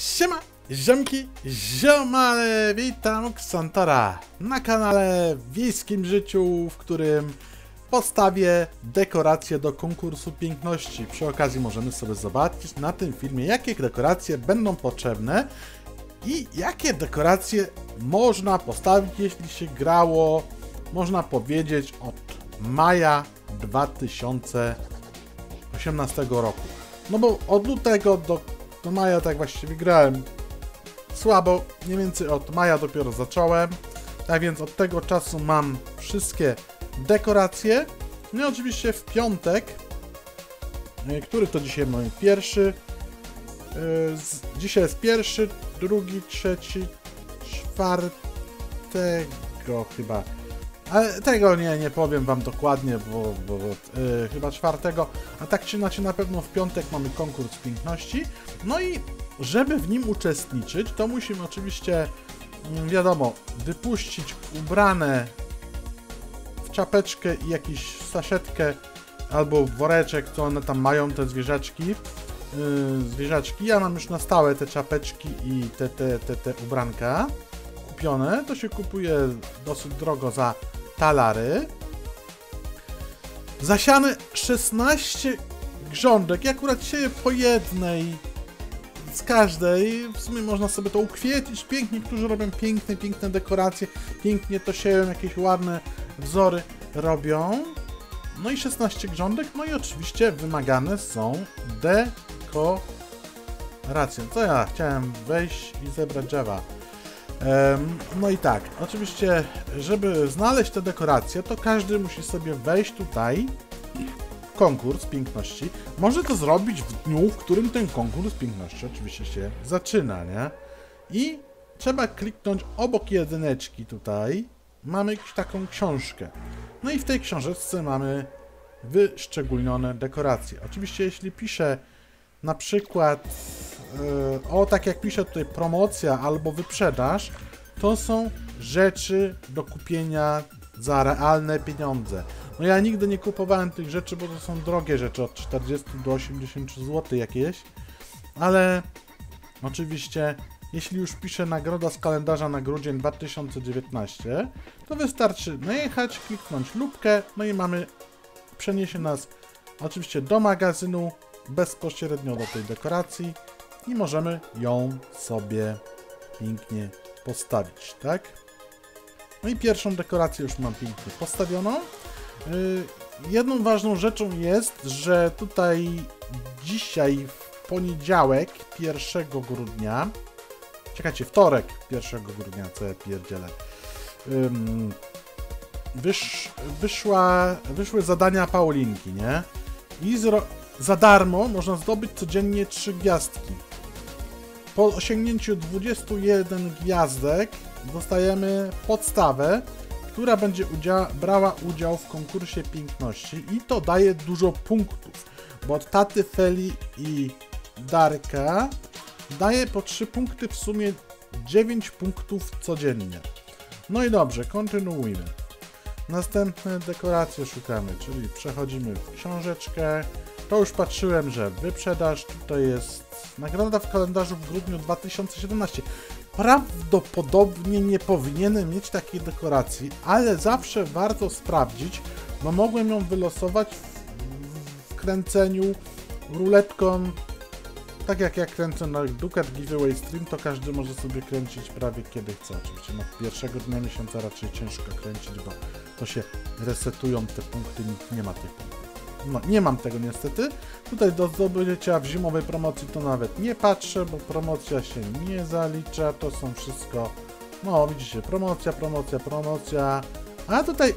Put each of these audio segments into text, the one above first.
Siema, ziomki, ziomale, witam Xantora na kanale Wiejskim Życiu, w którym postawię dekoracje do konkursu piękności. Przy okazji możemy sobie zobaczyć na tym filmie, jakie dekoracje będą potrzebne i jakie dekoracje można postawić, jeśli się grało, można powiedzieć, od maja 2018 roku. No bo od lutego do, do maja tak właściwie grałem słabo, mniej więcej od maja dopiero zacząłem. Tak więc od tego czasu mam wszystkie dekoracje. No i oczywiście w piątek, e, który to dzisiaj mamy pierwszy. e, Dzisiaj jest pierwszy, drugi, trzeci, czwartego chyba. Ale tego nie, nie powiem wam dokładnie, bo, bo, bo yy, chyba czwartego, a tak czy inaczej na pewno w piątek mamy konkurs piękności. No i żeby w nim uczestniczyć, to musimy oczywiście, mm, wiadomo, wypuścić ubrane w czapeczkę i jakiś saszetkę albo woreczek, co one tam mają, te zwierzaczki. Yy, zwierzaczki. Ja mam już na stałe te czapeczki i te, te, te, te ubranka kupione. To się kupuje dosyć drogo za talary. Zasiane 16 grządek. Ja akurat sieję po jednej z każdej. W sumie można sobie to ukwiecić pięknie. Niektórzy robią piękne, piękne dekoracje. Pięknie to sieją, jakieś ładne wzory robią. No i 16 grządek. No i oczywiście wymagane są dekoracje. Co ja chciałem wejść i zebrać drzewa. No i tak, oczywiście, żeby znaleźć te dekoracje, to każdy musi sobie wejść tutaj konkurs piękności. Może to zrobić w dniu, w którym ten konkurs piękności oczywiście się zaczyna, nie? I trzeba kliknąć obok jedyneczki tutaj. Mamy jakąś taką książkę. No i w tej książeczce mamy wyszczególnione dekoracje. Oczywiście, jeśli piszę na przykład e, o tak jak pisze tutaj promocja albo wyprzedaż, to są rzeczy do kupienia za realne pieniądze. No ja nigdy nie kupowałem tych rzeczy, bo to są drogie rzeczy, od 40 do 80 zł jakieś, ale oczywiście jeśli już piszę nagroda z kalendarza na grudzień 2019, to wystarczy najechać, kliknąć lubkę, no i mamy, przeniesie nas oczywiście do magazynu, bezpośrednio do tej dekoracji i możemy ją sobie pięknie postawić, tak? No i pierwszą dekorację już mam pięknie postawioną. Yy, jedną ważną rzeczą jest, że tutaj dzisiaj w poniedziałek 1 grudnia, czekajcie, wtorek 1 grudnia, co ja pierdzielę, wysz, wyszła, wyszły zadania Paulinki, nie? I zro, za darmo można zdobyć codziennie 3 gwiazdki. Po osiągnięciu 21 gwiazdek dostajemy podstawę, która będzie udzia brała udział w konkursie piękności i to daje dużo punktów, bo od Taty, Feli i Darka daje po 3 punkty, w sumie 9 punktów codziennie. No i dobrze, kontynuujmy. Następne dekoracje szukamy, czyli przechodzimy w książeczkę. To już patrzyłem, że wyprzedaż. Tutaj jest nagroda w kalendarzu w grudniu 2017. Prawdopodobnie nie powinienem mieć takiej dekoracji, ale zawsze warto sprawdzić, bo mogłem ją wylosować w, w kręceniu ruletką. Tak jak ja kręcę na Ducat Giveaway Stream, to każdy może sobie kręcić prawie kiedy chce. Oczywiście no, pierwszego dnia miesiąca raczej ciężko kręcić, bo to się resetują te punkty, nie ma tych punktów. No, nie mam tego niestety. Tutaj do zdobycia w zimowej promocji to nawet nie patrzę, bo promocja się nie zalicza. To są wszystko, no widzicie, promocja, promocja, promocja. A tutaj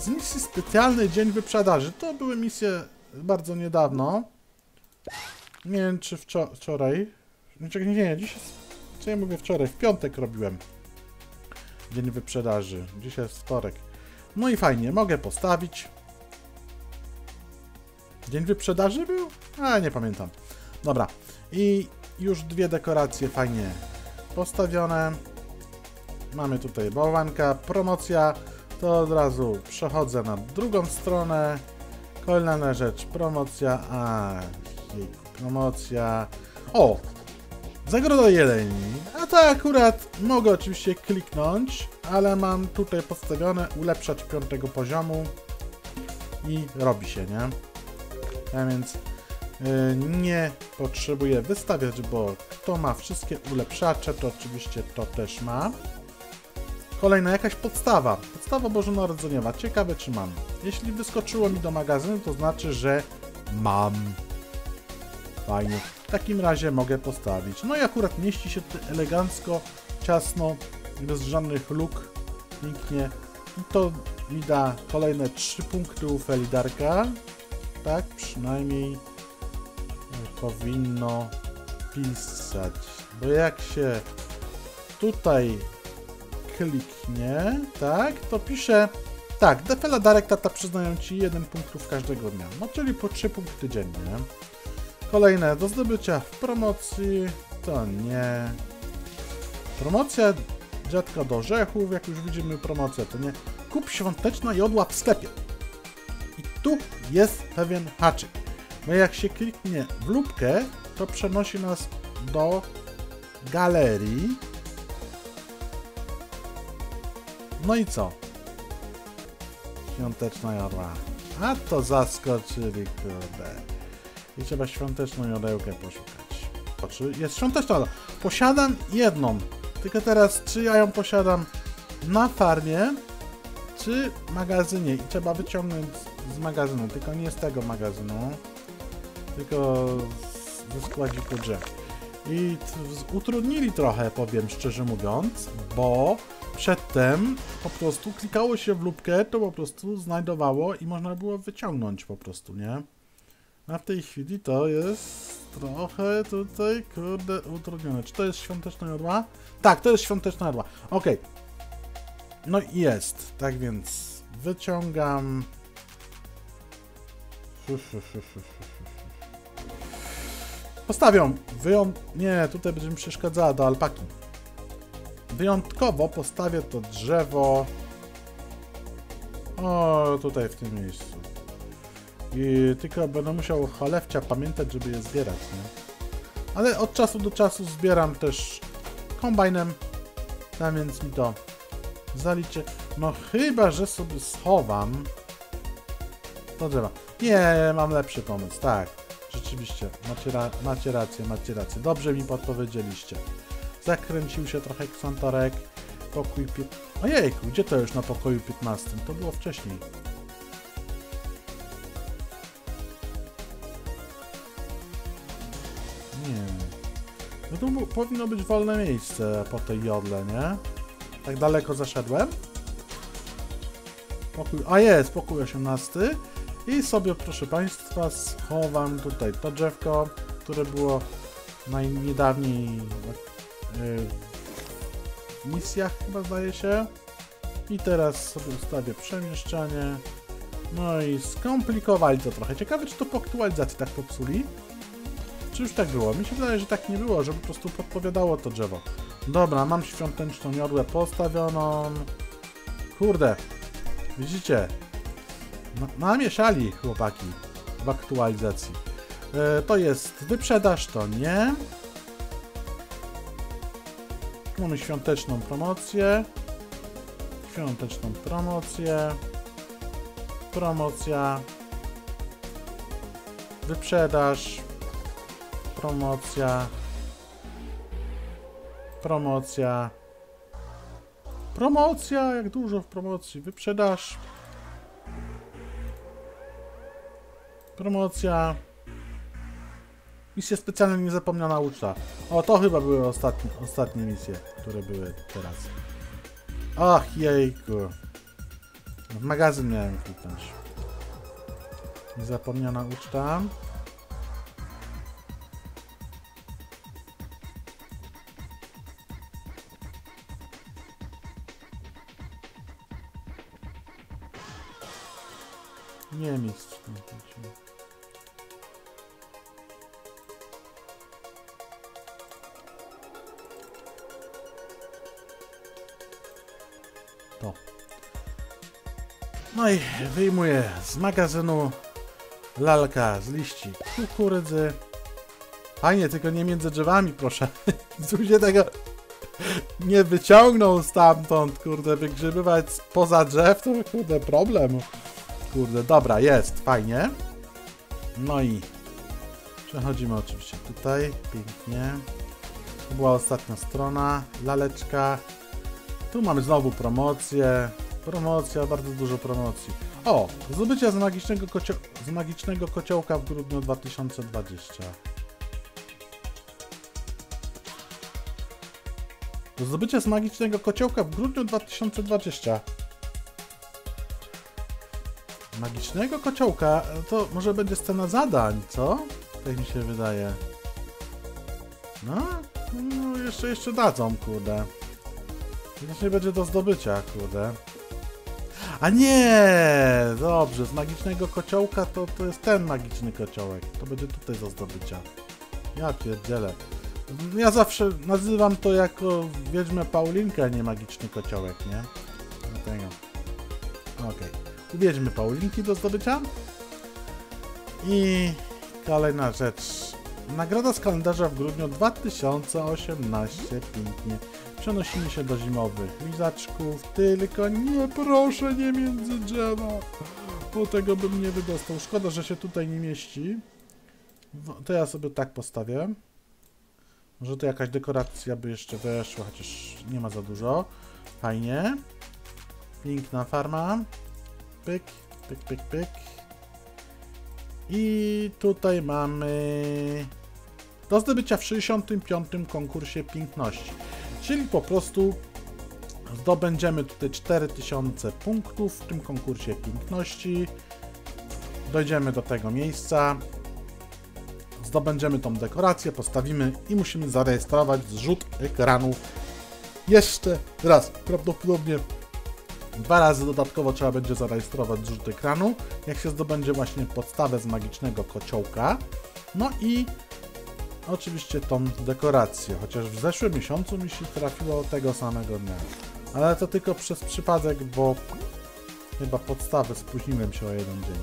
z misji specjalnej dzień wyprzedaży. To były misje bardzo niedawno. Nie wiem, czy wczor- wczoraj. Nie, nie, nie, dzisiaj. Co ja mówię wczoraj? W piątek robiłem. Dzień wyprzedaży. Dzisiaj jest wtorek. No i fajnie, mogę postawić. Dzień wyprzedaży był? A, nie pamiętam. Dobra. I już dwie dekoracje fajnie postawione. Mamy tutaj bałwanka, promocja. To od razu przechodzę na drugą stronę. Kolejna rzecz, promocja. A, promocja. O! Zagroda jeleni. A to akurat mogę oczywiście kliknąć, ale mam tutaj postawione ulepszać piątego poziomu i robi się, nie? A więc yy, nie potrzebuję wystawiać, bo kto ma wszystkie ulepszacze, to oczywiście to też ma. Kolejna jakaś podstawa. Podstawa bożonarodzeniowa. Ciekawe czy mam. Jeśli wyskoczyło mi do magazynu, to znaczy, że mam. Fajnie. W takim razie mogę postawić. No i akurat mieści się elegancko, ciasno, bez żadnych luk. Pięknie. I to mi da kolejne 3 punkty u Felidarka. Tak, przynajmniej e, powinno pisać. Bo jak się tutaj kliknie, tak, to pisze tak, Defela Darek Tata przyznają Ci 1 punktów każdego dnia, no czyli po 3 punkty dziennie. Kolejne, do zdobycia w promocji, to nie. Promocja dziadka do orzechów, jak już widzimy promocja, to nie. Kup świąteczna jodła w sklepie. Tu jest pewien haczyk. Bo jak się kliknie w lubkę, to przenosi nas do galerii. No i co? Świąteczna jodła. A to zaskoczyli, kurde. I trzeba świąteczną jodełkę poszukać. O, czy jest świąteczna jodła? Posiadam jedną. Tylko teraz, czy ja ją posiadam na farmie, czy magazynie? I trzeba wyciągnąć z magazynu, tylko nie z tego magazynu, tylko ze składziku drzew. I utrudnili trochę, powiem szczerze mówiąc, bo przedtem po prostu klikało się w lubkę, to po prostu znajdowało i można było wyciągnąć po prostu, nie? A w tej chwili to jest trochę tutaj, kurde, utrudnione. Czy to jest świąteczna jodła? Tak, to jest świąteczna jodła. Ok. No i jest. Tak więc wyciągam... Postawią. Wyjąt... Nie, tutaj będzie mi przeszkadzała do alpaki. Wyjątkowo postawię to drzewo... O, tutaj w tym miejscu. I tylko będę musiał cholewcia pamiętać, żeby je zbierać, nie? Ale od czasu do czasu zbieram też kombajnem, a więc mi to zaliczy. No chyba, że sobie schowam to drzewa. Nie, mam lepszy pomysł, tak. Rzeczywiście, macie, ra macie rację, macie rację. Dobrze mi podpowiedzieliście. Zakręcił się trochę ksantorek. Pokój... Ojejku, gdzie to już na pokoju 15? To było wcześniej. No tu powinno być wolne miejsce po tej jodle, nie? Tak daleko zaszedłem. Pokój, a jest, pokój 18. I sobie, proszę Państwa, schowam tutaj to drzewko, które było najniedawniej w misjach chyba zdaje się. I teraz sobie ustawię przemieszczanie. No i skomplikowali to trochę. Ciekawe, czy to po aktualizacji tak popsuli. Czy już tak było? Mi się wydaje, że tak nie było, że po prostu podpowiadało to drzewo. Dobra, mam świąteczną miodłę postawioną. Kurde, widzicie? Namieszali chłopaki w aktualizacji. E, to jest wyprzedaż, to nie. Mamy świąteczną promocję. Świąteczną promocję. Promocja. Wyprzedaż promocja, promocja, promocja, jak dużo w promocji, wyprzedaż, promocja, misja specjalna niezapomniana uczta. O, to chyba były ostatnie, ostatnie misje, które były teraz. Ach, jejku. W magazyn miałem kliknąć. Niezapomniana uczta. To. No i wyjmuję z magazynu lalka z liści kukurydzy. Fajnie, tylko nie między drzewami, proszę. Tu się tego nie wyciągnął stamtąd, kurde, wygrzebywać poza drzew, to kurde, problem. Kurde, dobra, jest, fajnie. No i przechodzimy oczywiście tutaj, pięknie. To była ostatnia strona, laleczka. Tu mamy znowu promocję. Promocja, bardzo dużo promocji. O, zdobycie z magicznego, kocio z magicznego kociołka w grudniu 2020. Do zdobycia z magicznego kociołka w grudniu 2020. Magicznego kociołka? To może będzie scena zadań, co? Tak mi się wydaje. No, no jeszcze, jeszcze dadzą, kurde. Właśnie będzie do zdobycia, kurde. A nie! Dobrze, z magicznego kociołka to, to jest ten magiczny kociołek. To będzie tutaj do zdobycia. Ja pierdzielę. Ja zawsze nazywam to jako Wiedźmę Paulinkę, a nie magiczny kociołek, nie? Dlatego. Okej. Okay. Paulinki do zdobycia. I kolejna rzecz. Nagroda z kalendarza w grudniu 2018. Pięknie. Przenosimy się do zimowych lizaczków. Tylko nie, proszę, nie między drzewa. Bo tego bym nie wydostał. Szkoda, że się tutaj nie mieści. To ja sobie tak postawię. Może to jakaś dekoracja by jeszcze weszła, chociaż nie ma za dużo. Fajnie. Piękna farma. Pyk, pyk, pyk, pyk. I tutaj mamy do zdobycia w 65. konkursie piękności. Czyli po prostu zdobędziemy tutaj 4000 punktów w tym konkursie piękności. Dojdziemy do tego miejsca zdobędziemy tą dekorację, postawimy i musimy zarejestrować zrzut ekranu jeszcze raz. Prawdopodobnie dwa razy dodatkowo trzeba będzie zarejestrować zrzut ekranu, jak się zdobędzie właśnie podstawę z magicznego kociołka. No i oczywiście tą dekorację, chociaż w zeszłym miesiącu mi się trafiło tego samego dnia. Ale to tylko przez przypadek, bo chyba podstawę spóźniłem się o jeden dzień.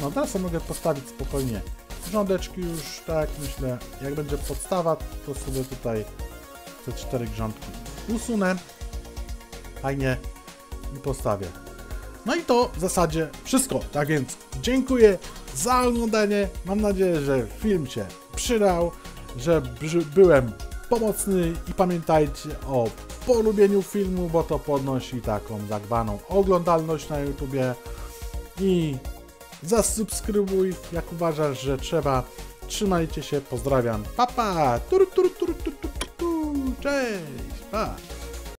No teraz mogę postawić spokojnie grządeczki już, tak myślę, jak będzie podstawa, to sobie tutaj te cztery grządki usunę. Fajnie i postawię. No i to w zasadzie wszystko. Tak więc dziękuję za oglądanie. Mam nadzieję, że film się przydał, że byłem pomocny i pamiętajcie o polubieniu filmu, bo to podnosi taką zagwaną oglądalność na YouTubie i zasubskrybuj, jak uważasz, że trzeba. Trzymajcie się, pozdrawiam. Papa! Pa. Tur, tur, tur, tur, tur, tur. Cześć! Pa!